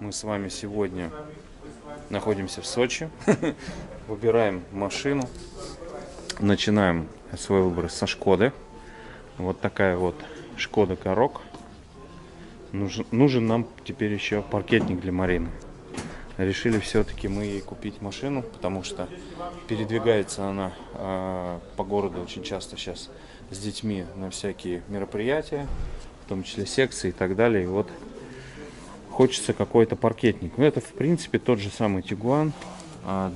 Мы с вами сегодня находимся в Сочи. Выбираем машину. Начинаем свой выбор со Шкоды. Вот такая вот Шкода Корок. Нужен, нужен нам теперь еще паркетник для Марины. Решили все-таки мы ей купить машину, потому что передвигается она э, по городу очень часто сейчас с детьми на всякие мероприятия, в том числе секции и так далее. И вот хочется какой-то паркетник. Ну, это, в принципе, тот же самый Тигуан.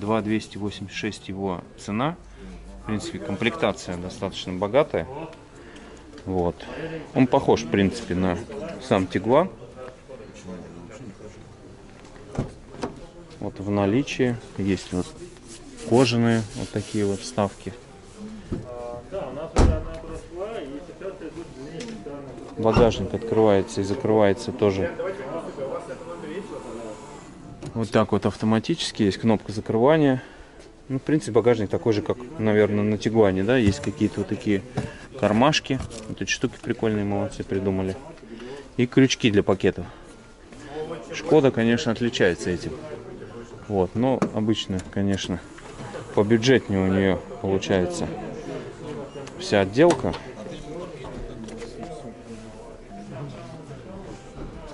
2286 его цена. В принципе, комплектация достаточно богатая. Вот. Он похож, в принципе, на сам Тигуан. Вот в наличии есть вот кожаные вот такие вот вставки. Багажник открывается и закрывается тоже вот так вот автоматически. Есть кнопка закрывания. Ну, в принципе, багажник такой же, как, наверное, на Тигуане, да. Есть какие-то вот такие кармашки. Вот эти штуки прикольные, молодцы, придумали. И крючки для пакетов. Шкода, конечно, отличается этим. Вот, но обычно, конечно, по бюджетнее у нее получается вся отделка.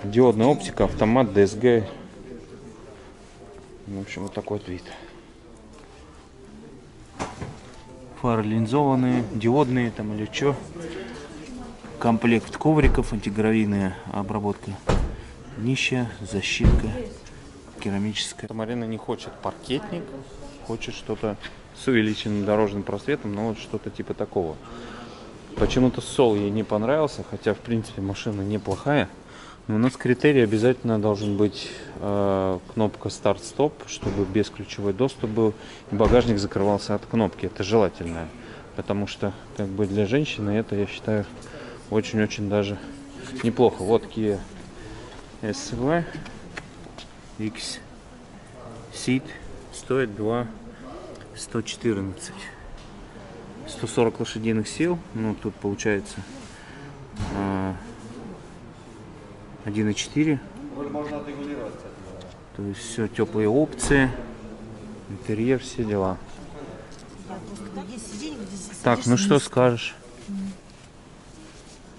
Диодная оптика, автомат, DSG в общем, вот такой вот вид. Фары линзованные, диодные там или что. Комплект ковриков, антигравийная обработка днища, защитка керамическая. Марина не хочет паркетник, хочет что-то с увеличенным дорожным просветом, но вот что-то типа такого. Почему-то Сол ей не понравился, хотя в принципе машина неплохая. У нас критерий обязательно должен быть э, кнопка старт-стоп, чтобы без ключевой доступ был и багажник закрывался от кнопки. Это желательно, потому что как бы для женщины это я считаю очень-очень даже неплохо. Вот Kia SV X Seat стоит 2 114 140 лошадиных сил ну тут получается 1.4 то есть все теплые опции интерьер все дела. Так ну что скажешь?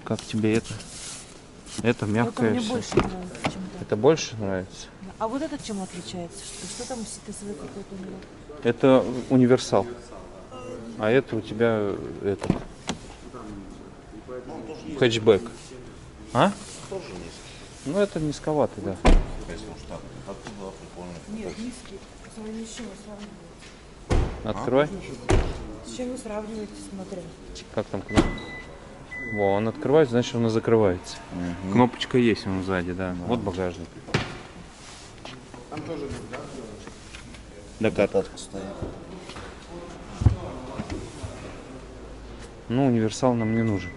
Как тебе это? Это мягкое это, больше нравится, это. Больше нравится? А вот этот чем отличается? Что, что там ТСВ какой-то у него это универсал. А это у тебя этот. Хэтчбэк. А ну это низковатый, да. Нет, низкий. С вами с чем вы сравниваете? Открывай. С чем вы сравниваете, смотря? Как там кнопка? Во, он открывается, значит он и закрывается. Угу. Кнопочка есть он сзади, да. да. Вот багажник. Там тоже да? Докатка стоит. Ну, универсал нам не нужен.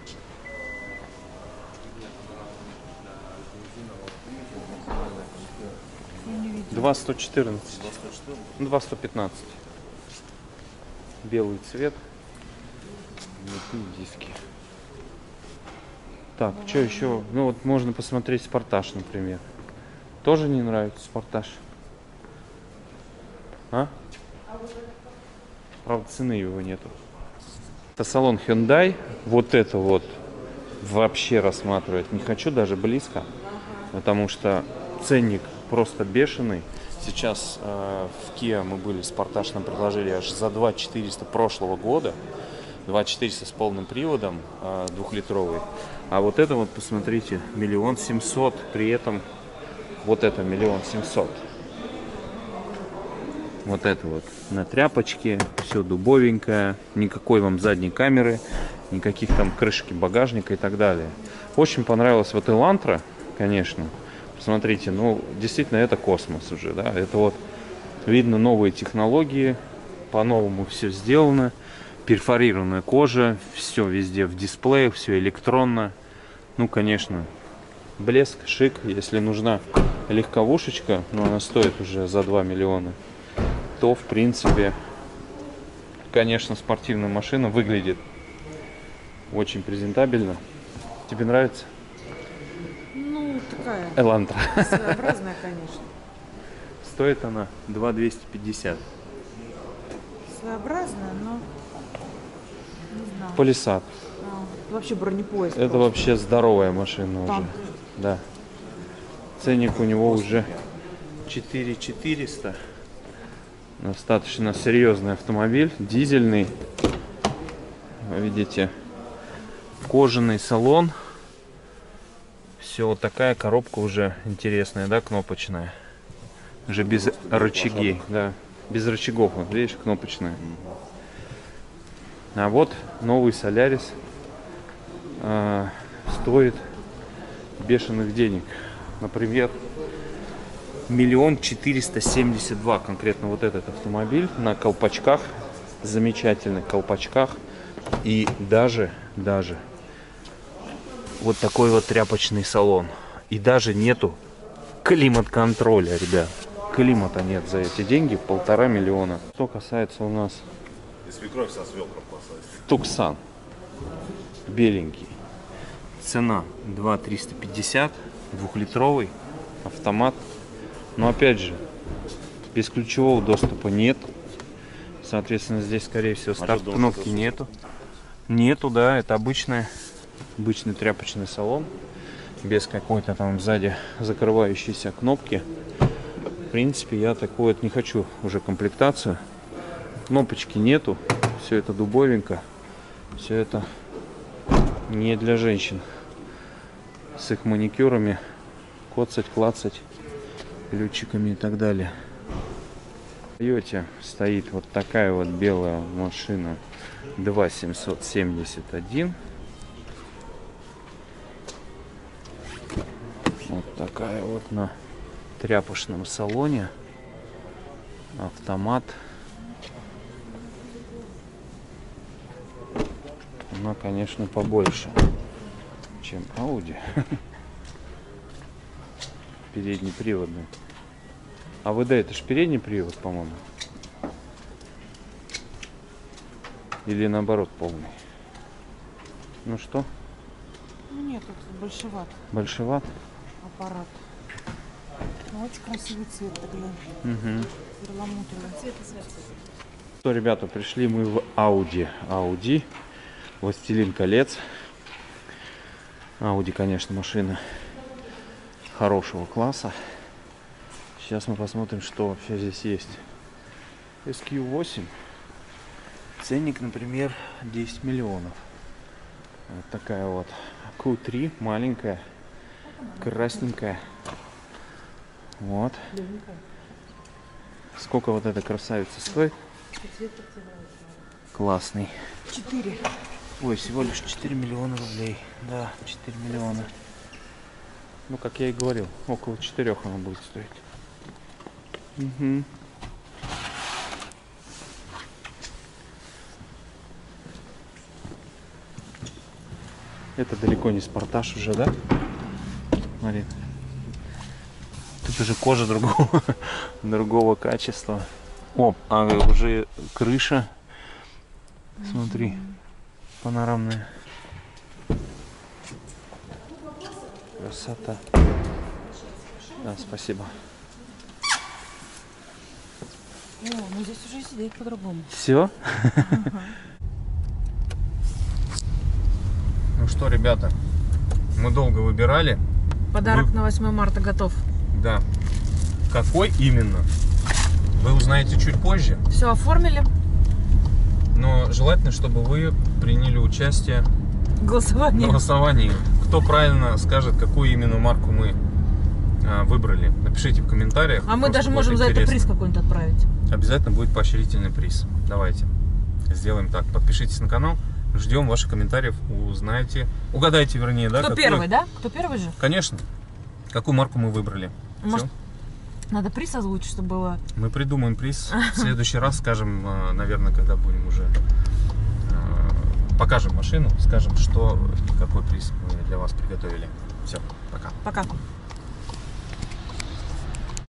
2,114. 2,115. Белый цвет. Вот диски. Так, что еще? Ну вот можно посмотреть Спартаж, например. Тоже не нравится Спартаж? А? Правда, цены его нету. Это салон Hyundai. Вот это вот вообще рассматривать не хочу даже близко. Потому что ценник просто бешеный. Сейчас э, в Kia мы были, Спартаж нам предложили аж за 2 400 прошлого года. 2 400 с полным приводом, э, двухлитровый. А вот это вот, посмотрите, миллион семьсот. При этом вот это миллион семьсот. Вот это вот на тряпочке, все дубовенькое, никакой вам задней камеры, никаких там крышки багажника и так далее. Очень понравилась вот Элантра, конечно. Смотрите, ну, действительно, это космос уже, да. Это вот, видно, новые технологии, по-новому все сделано. Перфорированная кожа, все везде в дисплеях, все электронно. Ну, конечно, блеск, шик. Если нужна легковушечка, но она стоит уже за 2 миллиона, то, в принципе, конечно, спортивная машина выглядит очень презентабельно. Тебе нравится? Такая Элантра. своеобразная, конечно. Стоит она 2250. Своеобразная, но не знаю. Полисад. А, вообще бронепоезд. Это просто. вообще здоровая машина уже. Танк. Да. Ценник у него уже 4400. Достаточно серьезный автомобиль, дизельный. Вы Видите, кожаный салон. Все, вот такая коробка уже интересная, да, кнопочная. Уже без рычагей, да, без рычагов, вот видишь, кнопочная. А вот новый Солярис а, стоит бешеных денег. Например, миллион четыреста семьдесят два конкретно вот этот автомобиль на колпачках, замечательных колпачках и даже, даже вот такой вот тряпочный салон. И даже нету климат-контроля, ребят. Климата нет за эти деньги, полтора миллиона. Что касается у нас И свекровь со свекром. Туксан. Беленький. Цена 2,350. Двухлитровый автомат. Но опять же, без ключевого доступа нет. Соответственно, здесь, скорее всего, старт что, кнопки нету. Нету, да, это обычная, обычный тряпочный салон. Без какой-то там сзади закрывающейся кнопки. В принципе, я такой вот не хочу уже комплектацию. Кнопочки нету. Все это дубовенько. Все это не для женщин. С их маникюрами. Коцать, клацать, ключиками и так далее. В Тойоте стоит вот такая вот белая машина 2771. Такая вот на тряпочном салоне. Автомат. Она, конечно, побольше, чем Audi. Переднеприводный. А ВД это ж передний привод, по-моему. Или наоборот полный. Ну что, Ну нет, тут большеват большеват? Аппарат. Ну, очень красивый цвет, глянь. Угу. Перламутровый. Цвет Что, ребята, пришли мы в Audi. Audi. Властелин колец. Audi, конечно, машина хорошего класса. Сейчас мы посмотрим, что вообще здесь есть. SQ8. Ценник, например, 10 миллионов. Вот такая вот. Q3 маленькая, красненькая. Вот. Сколько вот эта красавица стоит? Классный. Четыре. Ой, всего лишь 4 миллиона рублей. Да, 4 миллиона. Ну, как я и говорил, около 4 она будет стоить. Угу. Это далеко не спортаж уже, да? Смотри. Тут уже кожа другого, другого качества. О, а уже крыша. Смотри, панорамная. Красота. Да, спасибо. О, ну здесь уже сидеть по-другому. Все? Ну что, ребята, мы долго выбирали. Подарок Вы- на 8 марта готов. Да. Какой именно? Вы узнаете чуть позже. Все оформили. Но желательно, чтобы вы приняли участие в Голосование. голосовании. Кто правильно скажет, какую именно марку мы а, выбрали. Напишите в комментариях. А мы даже можем за это интересно. приз какой-нибудь отправить. Обязательно будет поощрительный приз. Давайте. Сделаем так. Подпишитесь на канал. Ждем ваших комментариев. Узнаете. Угадайте, вернее, да? Кто какую- первый, да? Кто первый же? Конечно. Какую марку мы выбрали? Может, Всё. надо приз озвучить, чтобы было... Мы придумаем приз. В следующий раз скажем, э, наверное, когда будем уже э, покажем машину, скажем, что какой приз мы для вас приготовили. Все, пока. Пока.